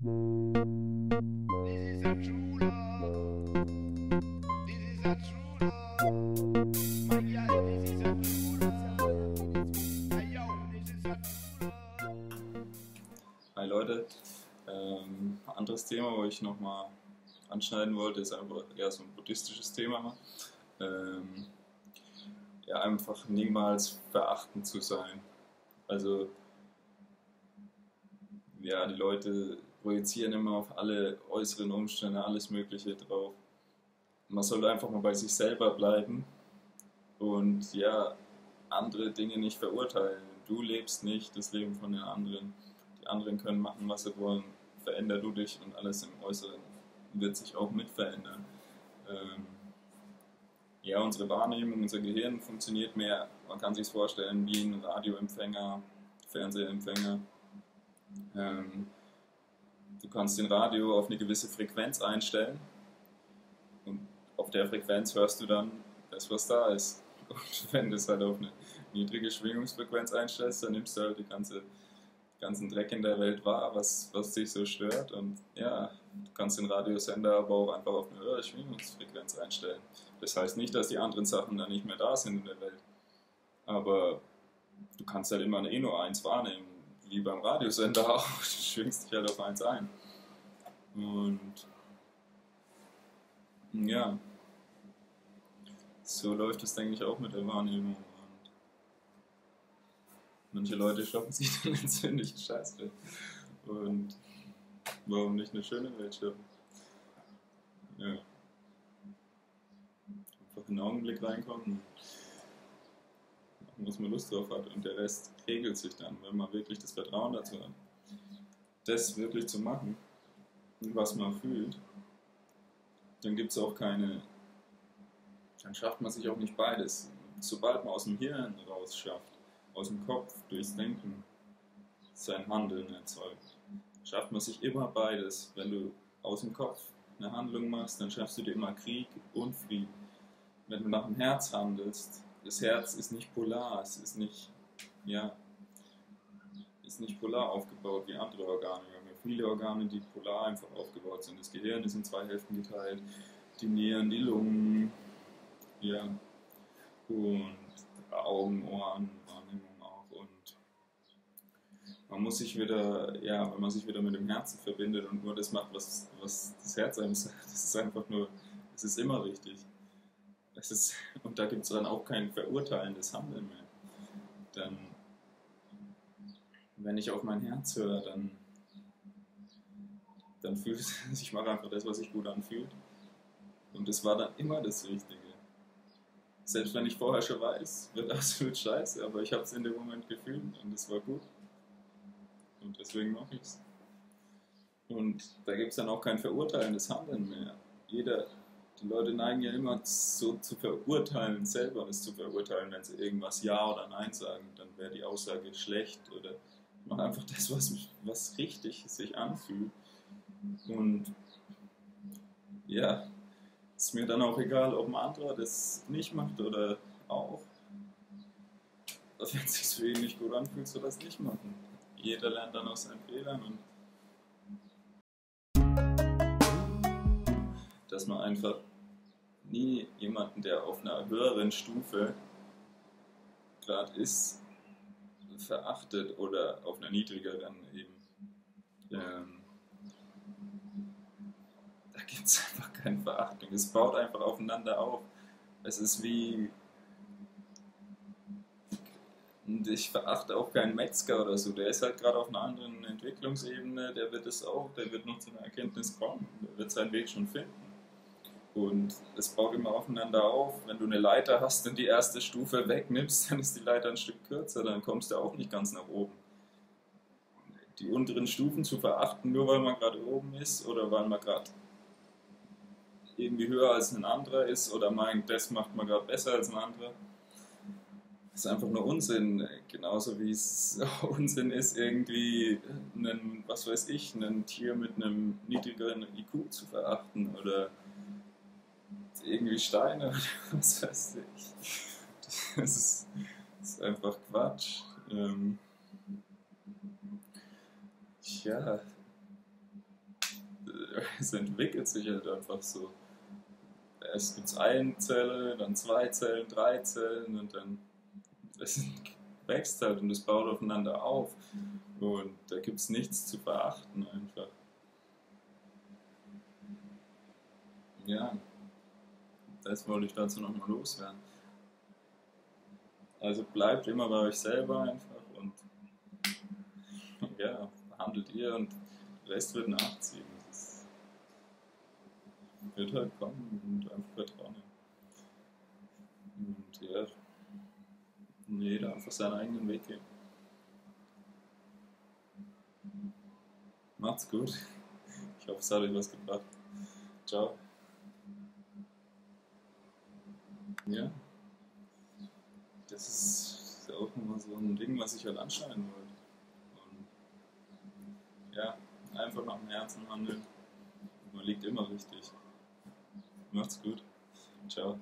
Hi Leute, ähm, anderes Thema, wo ich nochmal anschneiden wollte, ist einfach eher so ein buddhistisches Thema. Ähm, ja, einfach niemals verachtend zu sein. Also, ja, die Leute projizieren immer auf alle äußeren Umstände alles Mögliche drauf. Man sollte einfach mal bei sich selber bleiben und ja, andere Dinge nicht verurteilen. Du lebst nicht das Leben von den anderen. Die anderen können machen, was sie wollen. Veränder du dich und alles im Äußeren wird sich auch mit verändern. Ähm, ja, unsere Wahrnehmung, unser Gehirn funktioniert mehr, man kann sich vorstellen, wie ein Radioempfänger, Fernsehempfänger. Ähm, du kannst den Radio auf eine gewisse Frequenz einstellen und auf der Frequenz hörst du dann das, was da ist. Und wenn du es halt auf eine niedrige Schwingungsfrequenz einstellst, dann nimmst du halt die ganze ganzen Dreck in der Welt wahr, was, was dich so stört. Und ja, du kannst den Radiosender aber auch einfach auf eine höhere Schwingungsfrequenz einstellen. Das heißt nicht, dass die anderen Sachen dann nicht mehr da sind in der Welt. Aber du kannst halt immer eh nur eins wahrnehmen, wie beim Radiosender auch. Du schwingst dich halt auf eins ein. Und ja, so läuft es, denke ich, auch mit der Wahrnehmung. Manche Leute shoppen sich dann einen ziemlichen Scheißwelt. Und warum nicht eine schöne Welt shoppen? Ja. Einfach in den Augenblick reinkommen, was man Lust drauf hat. Und der Rest regelt sich dann, wenn man wirklich das Vertrauen dazu hat. Das wirklich zu machen, was man fühlt, dann gibt es auch keine. Dann schafft man sich auch nicht beides. Sobald man aus dem Hirn raus schafft, aus dem Kopf, durchs Denken, sein Handeln erzeugt. Schafft man sich immer beides. Wenn du aus dem Kopf eine Handlung machst, dann schaffst du dir immer Krieg und Frieden. Wenn du nach dem Herz handelst, das Herz ist nicht polar, es ist nicht, ja, ist nicht polar aufgebaut wie andere Organe. Viele Organe, die polar einfach aufgebaut sind. Das Gehirn ist in zwei Hälften geteilt, die Nieren, die Lungen, ja, und Augen, Ohren, man muss sich wieder, ja, wenn man sich wieder mit dem Herzen verbindet und nur das macht, was, was das Herz einem sagt, das ist einfach nur, es ist immer richtig. Es ist, und da gibt es dann auch kein verurteilendes Handeln mehr. Dann, wenn ich auf mein Herz höre, dann, dann fühlt es, ich mache einfach das, was sich gut anfühlt. Und das war dann immer das Richtige. Selbst wenn ich vorher schon weiß, wird absolut scheiße, aber ich habe es in dem Moment gefühlt und es war gut. Und deswegen mache ich es. Und da gibt es dann auch kein verurteilendes Handeln mehr. Jeder, die Leute neigen ja immer so zu verurteilen, selber es zu verurteilen, wenn sie irgendwas Ja oder Nein sagen, dann wäre die Aussage schlecht oder mach einfach das, was, was richtig sich anfühlt. Und ja, ist mir dann auch egal, ob ein anderer das nicht macht oder auch. Wenn es sich für ihn nicht gut anfühlt, soll das nicht machen jeder lernt dann aus seinen Fehlern und dass man einfach nie jemanden, der auf einer höheren Stufe gerade ist, verachtet oder auf einer niedrigeren eben. Ähm, gibt es einfach keine Verachtung. Es baut einfach aufeinander auf. Es ist wie ich verachte auch keinen Metzger oder so. Der ist halt gerade auf einer anderen Entwicklungsebene. Der wird es auch, der wird noch zu einer Erkenntnis kommen. Der wird seinen Weg schon finden. Und es baut immer aufeinander auf. Wenn du eine Leiter hast und die erste Stufe wegnimmst, dann ist die Leiter ein Stück kürzer. Dann kommst du auch nicht ganz nach oben. Die unteren Stufen zu verachten, nur weil man gerade oben ist oder weil man gerade irgendwie höher als ein anderer ist oder meint, das macht man gerade besser als ein anderer ist einfach nur Unsinn. Genauso wie es Unsinn ist, irgendwie einen, was weiß ich, ein Tier mit einem niedrigeren IQ zu verachten oder irgendwie Steine oder was weiß ich. Das ist, das ist einfach Quatsch. Ähm, tja, es entwickelt sich halt einfach so. Es gibt eine Zelle, dann zwei Zellen, drei Zellen und dann es wächst halt und es baut aufeinander auf. Und da gibt es nichts zu verachten einfach. Ja, das wollte ich dazu nochmal loswerden. Also bleibt immer bei euch selber einfach und ja, handelt ihr und der Rest wird nachziehen. Wird halt kommen und einfach vertrauen. Und ja, jeder einfach seinen eigenen Weg gehen. Macht's gut. Ich hoffe, es hat euch was gebracht. Ciao. Ja. Das ist auch immer so ein Ding, was ich halt anschneiden wollte. Und ja, einfach nach dem Herzen handeln. Man liegt immer richtig. Macht's gut. Ciao.